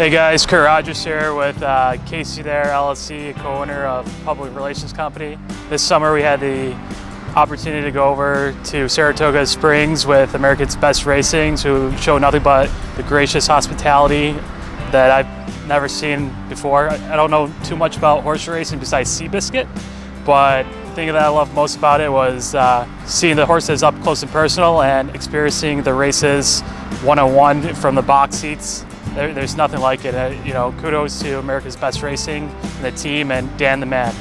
Hey guys, Curt Rogers here with uh, Casey There LLC, co-owner of Public Relations Company. This summer we had the opportunity to go over to Saratoga Springs with America's Best Racings who show nothing but the gracious hospitality that I've never seen before. I don't know too much about horse racing besides Seabiscuit, but the thing that I loved most about it was uh, seeing the horses up close and personal and experiencing the races one-on-one from the box seats there, there's nothing like it. Uh, you know, kudos to America's Best Racing the team and Dan the Man.